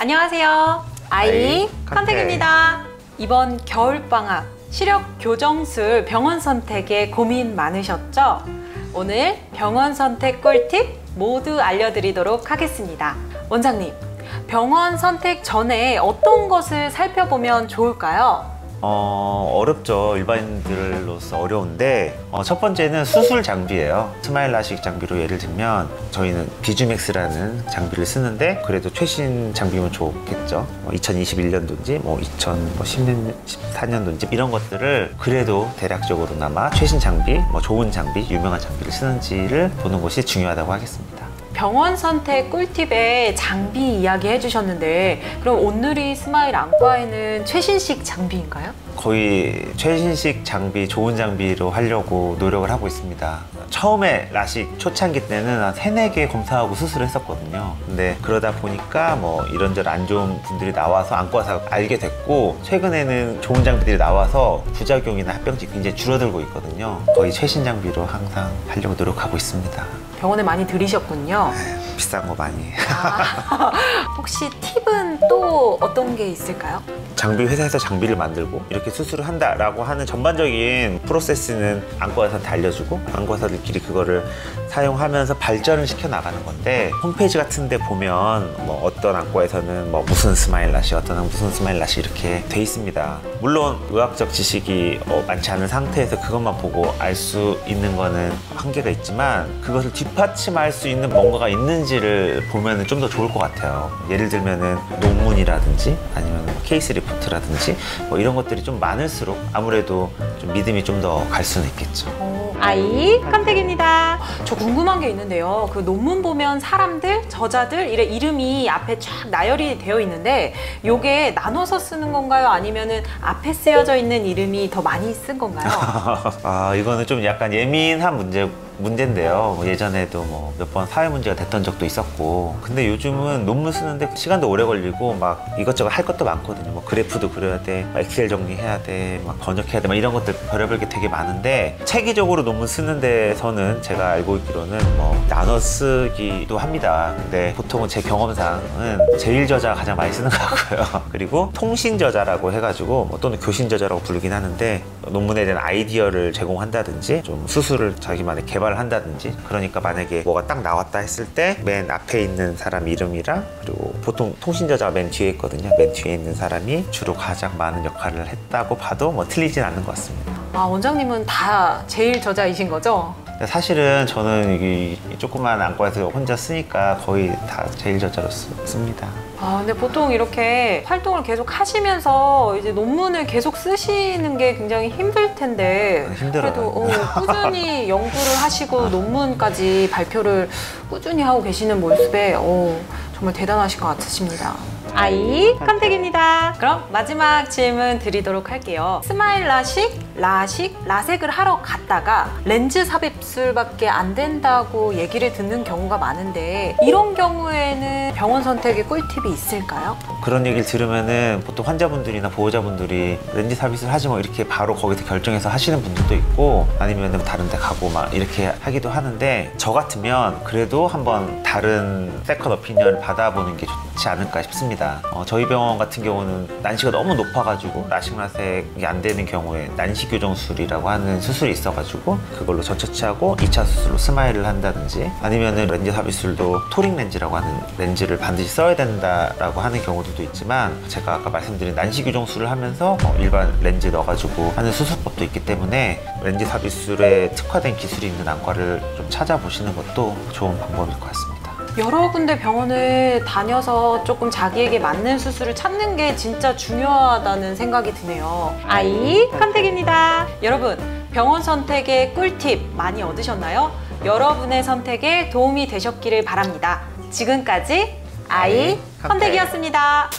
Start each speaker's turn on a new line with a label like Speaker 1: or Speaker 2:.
Speaker 1: 안녕하세요. Eye Contact입니다. 이번 겨울방학 시력 교정술 병원 선택에 고민 많으셨죠? 오늘 병원 선택 꿀팁 모두 알려드리도록 하겠습니다. 원장님, 병원 선택 전에 어떤 것을 살펴보면 좋을까요?
Speaker 2: 어, 어렵죠. 일반인들로서 어려운데 어, 첫 번째는 수술 장비예요. 스마일 라식 장비로 예를 들면 저희는 VisuMax라는 장비를 쓰는데 그래도 최신 장비면 좋겠죠. 뭐 2021년도인지 뭐 2010년, 14년도인지 이런 것들을 그래도 대략적으로나마 최신 장비, 뭐 좋은 장비, 유명한 장비를 쓰는지를 보는 것이 중요하다고 하겠습니다.
Speaker 1: 병원 선택 꿀팁에 장비 이야기 해주셨는데 그럼 온누리 스마일 안과에는 최신식 장비인가요?
Speaker 2: 거의 최신식 장비, 좋은 장비로 하려고 노력을 하고 있습니다. 처음에 라식 초창기 때는 한 세네 개 검사하고 수술을 했었거든요. 근데 그러다 보니까 뭐 이런저런 안 좋은 분들이 나와서 안과의사 알게 됐고 최근에는 좋은 장비들이 나와서 부작용이나 합병증 굉장히 줄어들고 있거든요. 거의 최신 장비로 항상 하려고 노력하고 있습니다.
Speaker 1: 병원에 많이 들이셨군요.
Speaker 2: 비싼 거 많이.
Speaker 1: 아, 혹시 팁은 또 어떤 게 있을까요?
Speaker 2: 장비 회사에서 장비를 만들고 이렇게 수술을 한다라고 하는 전반적인 프로세스는 안과의사한테 알려주고 안과의사들끼리 그거를 사용하면서 발전을 시켜 나가는 건데 홈페이지 같은 데 보면 뭐 어떤 안과에서는 뭐 무슨 스마일 라식 어떤 무슨 스마일 라식 이렇게 돼 있습니다. 물론 의학적 지식이 어, 많지 않은 상태에서 그것만 보고 알 수 있는 거는 한계가 있지만 그것을 뒷받침할 수 있는 뭔가가 있는지를 보면 좀 더 좋을 것 같아요. 예를 들면은 논문이라든지 아니면 뭐 case report라든지 뭐 이런 것들이 좀 많을수록 아무래도 좀 믿음이 좀 더 갈 수는 있겠죠.
Speaker 1: 어, Eye Contact입니다. 저 궁금한 게 있는데요. 그 논문 보면 사람들, 저자들 이래 이름이 앞에 쫙 나열이 되어 있는데 요게 나눠서 쓰는 건가요? 아니면은 앞에 쓰여져 있는 이름이 더 많이 쓴 건가요?
Speaker 2: 아 이거는 좀 약간 예민한 문제 문제인데요. 뭐 예전에도 뭐 몇 번 사회 문제가 됐던 적도 있었고, 근데 요즘은 논문 쓰는데 시간도 오래 걸리고 막 이것저것 할 것도 많거든요. 뭐 그래프도 그려야 돼, 막 엑셀 정리해야 돼, 막 번역해야 돼, 막 이런 것들 별의별 게 되게 많은데 체계적으로 논문 쓰는 데서는 제가 알고 있기로는 뭐 나눠 쓰기도 합니다. 근데 보통은 제 경험상은 제일 저자가 가장 많이 쓰는 것 같고요. 그리고 통신 저자라고 해가지고 뭐 또는 교신 저자라고 부르긴 하는데 논문에 대한 아이디어를 제공한다든지 좀 수술을 자기만의 개발 을 한다든지 그러니까 만약에 뭐가 딱 나왔다 했을 때 맨 앞에 있는 사람 이름이랑 그리고 보통 통신 저자가 맨 뒤에 있거든요. 맨 뒤에 있는 사람이 주로 가장 많은 역할을 했다고 봐도 뭐 틀리진 않는 것 같습니다.
Speaker 1: 아, 원장님은 다 제일 저자이신 거죠?
Speaker 2: 사실은 저는 이 조그만 안과에서 혼자 쓰니까 거의 다 제일 저자로 쓰- 씁니다.
Speaker 1: 아, 근데 보통 이렇게 활동을 계속 하시면서 이제 논문을 계속 쓰시는 게 굉장히 힘들 텐데.
Speaker 2: 아, 힘들어요.
Speaker 1: 그래도 어, 꾸준히 연구를 하시고 논문까지 발표를 꾸준히 하고 계시는 모습에 어, 정말 대단하신 것 같으십니다. Eye Contact입니다. 그럼 마지막 질문 드리도록 할게요. 스마일 라식, 라식, 라섹을 하러 갔다가 렌즈 삽입술밖에 안 된다고 얘기를 듣는 경우가 많은데 이런 경우에는 병원 선택의 꿀팁이 있을까요?
Speaker 2: 그런 얘기를 들으면은 보통 환자분들이나 보호자분들이 렌즈 삽입술을 하지 뭐 이렇게 바로 거기서 결정해서 하시는 분들도 있고 아니면은 다른 데 가고 막 이렇게 하기도 하는데 저 같으면 그래도 한번 다른 second opinion을 받아보는 게 좋지 않을까 싶습니다. 어, 저희 병원 같은 경우는 난시가 너무 높아가지고 라식 라섹이 안 되는 경우에 난시 교정술이라고 하는 수술이 있어가지고 그걸로 전처치하고 2차 수술로 스마일을 한다든지 아니면은 렌즈 삽입술도 toric 렌즈라고 하는 렌즈를 반드시 써야 된다라고 하는 경우들도 있지만 제가 아까 말씀드린 난시 교정술을 하면서 어, 일반 렌즈 넣어가지고 하는 수술법도 있기 때문에 렌즈 삽입술에 특화된 기술이 있는 안과를 좀 찾아보시는 것도 좋은 방법일 것 같습니다.
Speaker 1: 여러 군데 병원을 다녀서 조금 자기에게 맞는 수술을 찾는 게 진짜 중요하다는 생각이 드네요. Eye Contact입니다. 여러분, 병원 선택의 꿀팁 많이 얻으셨나요? 여러분의 선택에 도움이 되셨기를 바랍니다. 지금까지
Speaker 2: Eye Eye
Speaker 1: Contact. Contact이었습니다.